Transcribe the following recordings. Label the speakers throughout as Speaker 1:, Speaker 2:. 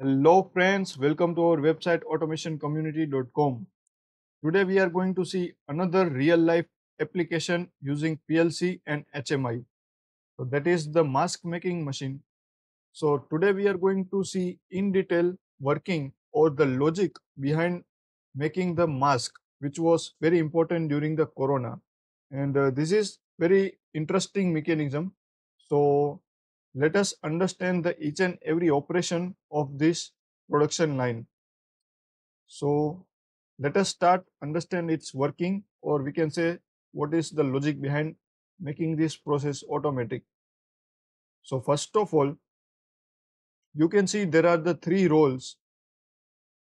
Speaker 1: Hello friends, welcome to our website automationcommunity.com. Today we are going to see another real life application using PLC and HMI. So that is the mask making machine. So today we are going to see in detail working or the logic behind making the mask which was very important during the corona and uh, this is very interesting mechanism so let us understand the each and every operation of this production line. So let us start understand its working or we can say what is the logic behind making this process automatic. So first of all, you can see there are the three rolls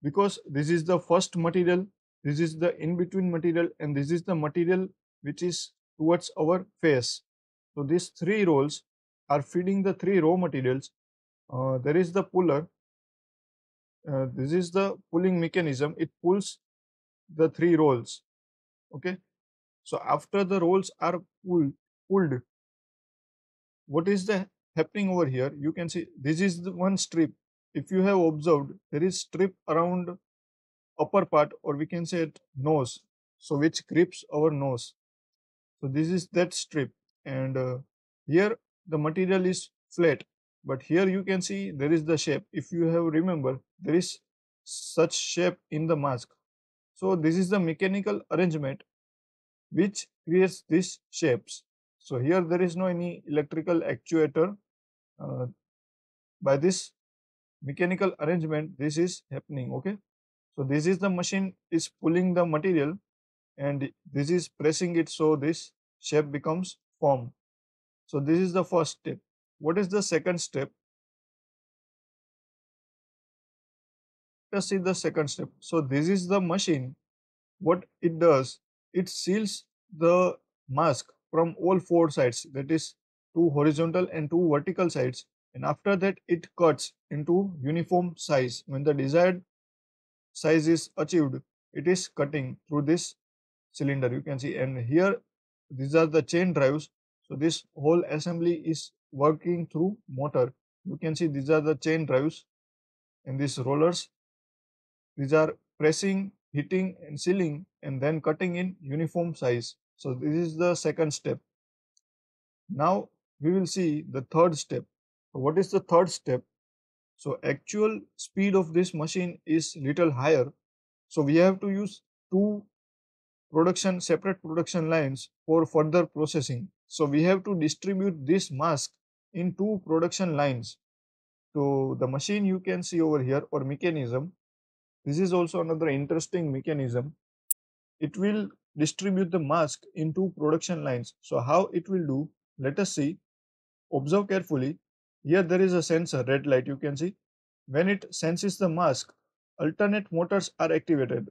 Speaker 1: because this is the first material, this is the in-between material and this is the material which is towards our face. So these three rolls are feeding the three raw materials. Uh, there is the puller. Uh, this is the pulling mechanism. It pulls the three rolls. Okay. So after the rolls are pulled, pulled, what is the happening over here? You can see this is the one strip. If you have observed, there is strip around upper part or we can say it nose. So which grips our nose. So this is that strip and uh, here the material is flat. But here you can see there is the shape. If you have remember there is such shape in the mask. So this is the mechanical arrangement which creates these shapes. So here there is no any electrical actuator. Uh, by this mechanical arrangement this is happening okay? So this is the machine is pulling the material and this is pressing it so this shape becomes form so this is the first step. What is the second step? Let's see the second step. So this is the machine. What it does, it seals the mask from all four sides, that is two horizontal and two vertical sides. And after that, it cuts into uniform size. When the desired size is achieved, it is cutting through this cylinder. You can see, and here these are the chain drives so this whole assembly is working through motor. You can see these are the chain drives and these rollers. These are pressing, hitting and sealing and then cutting in uniform size. So this is the second step. Now we will see the third step. So what is the third step? So actual speed of this machine is little higher. So we have to use two production separate production lines for further processing. So we have to distribute this mask in two production lines. So the machine you can see over here or mechanism, this is also another interesting mechanism. It will distribute the mask in two production lines. So how it will do, let us see. Observe carefully. Here there is a sensor, red light you can see. When it senses the mask, alternate motors are activated.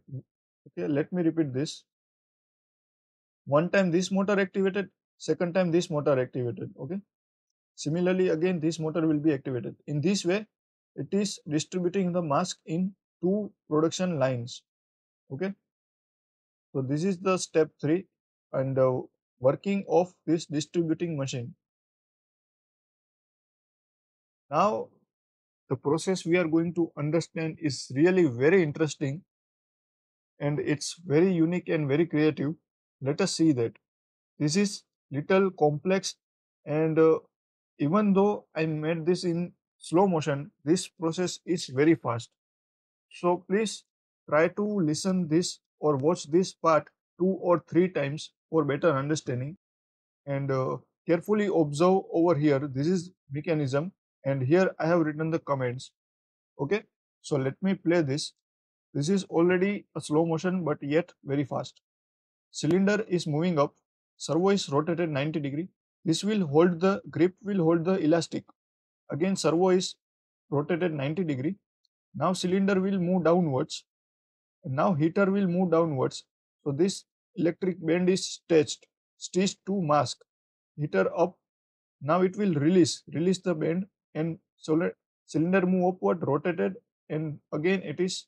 Speaker 1: Okay, let me repeat this. One time this motor activated, second time this motor activated okay? Similarly again this motor will be activated. In this way it is distributing the mask in two production lines okay? So this is the step 3 and uh, working of this distributing machine. Now the process we are going to understand is really very interesting and it's very unique and very creative. Let us see that. This is little complex. And uh, even though I made this in slow motion, this process is very fast. So please try to listen this or watch this part two or three times for better understanding. And uh, carefully observe over here. This is mechanism. And here I have written the comments okay? So let me play this. This is already a slow motion but yet very fast. Cylinder is moving up servo is rotated 90 degree. This will hold the grip will hold the elastic. Again servo is rotated 90 degree. Now cylinder will move downwards. Now heater will move downwards. So this electric band is stitched stitched to mask. Heater up. Now it will release release the band and cylinder move upward rotated. And again it is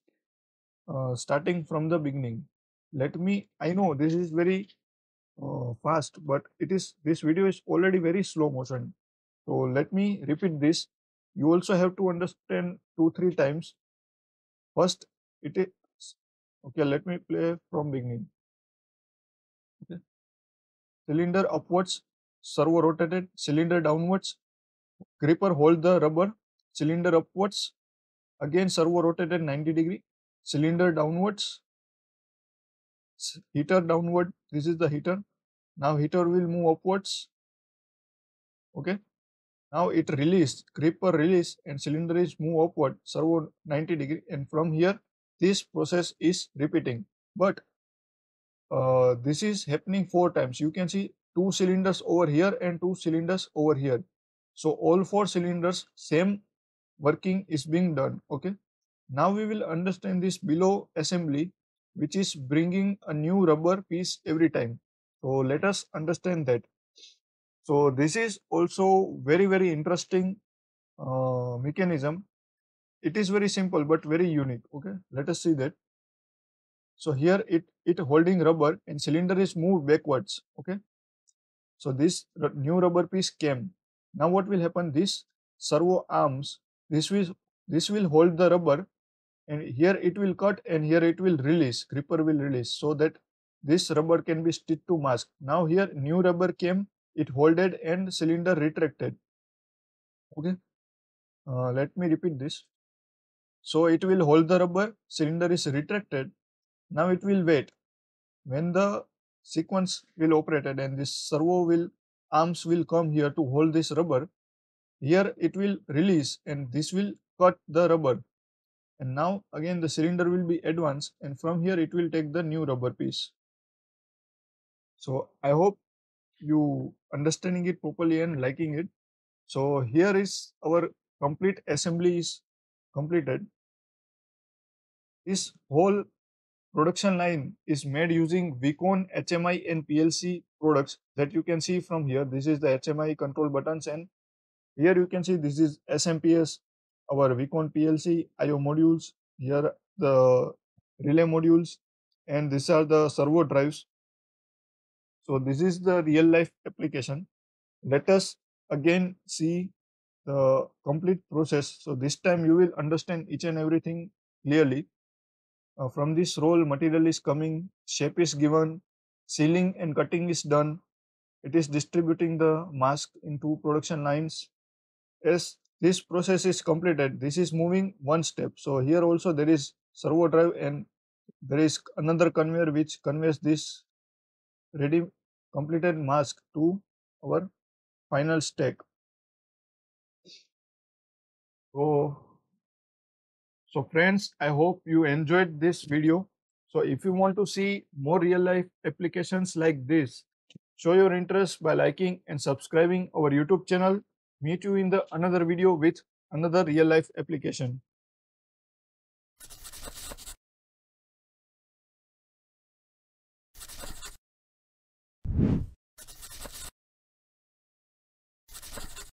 Speaker 1: uh, starting from the beginning. Let me i know this is very uh, fast but it is this video is already very slow motion. So let me repeat this. You also have to understand two three times. First it is okay let me play from beginning. Okay. Cylinder upwards servo rotated cylinder downwards gripper hold the rubber cylinder upwards again servo rotated 90 degree cylinder downwards heater downward this is the heater. Now heater will move upwards. Okay. Now it release gripper release and cylinder is move upward servo 90 degree and from here this process is repeating. But uh, this is happening four times. You can see two cylinders over here and two cylinders over here. So all four cylinders same working is being done. Okay. Now we will understand this below assembly which is bringing a new rubber piece every time. So let us understand that. So this is also very very interesting uh, mechanism. It is very simple but very unique okay? Let us see that. So here it it holding rubber and cylinder is moved backwards okay? So this new rubber piece came. Now what will happen? This servo arms this will this will hold the rubber and here it will cut and here it will release gripper will release so that this rubber can be stitched to mask. Now here new rubber came it holded and cylinder retracted. Okay. Uh, let me repeat this. So it will hold the rubber cylinder is retracted. Now it will wait. When the sequence will operated and this servo will arms will come here to hold this rubber here it will release and this will cut the rubber and now again the cylinder will be advanced and from here it will take the new rubber piece. So i hope you understanding it properly and liking it. So here is our complete assembly is completed. This whole production line is made using Wecon HMI and PLC products that you can see from here. This is the HMI control buttons and here you can see this is SMPS our Wecon PLC IO modules, here the relay modules, and these are the servo drives. So this is the real life application. Let us again see the complete process. So this time you will understand each and everything clearly. Uh, from this roll, material is coming, shape is given, sealing and cutting is done. It is distributing the mask into production lines. As this process is completed this is moving one step. So here also there is servo drive and there is another conveyor which conveys this ready completed mask to our final stack so so friends i hope you enjoyed this video. So if you want to see more real life applications like this show your interest by liking and subscribing our youtube channel meet you in the another video with another real life application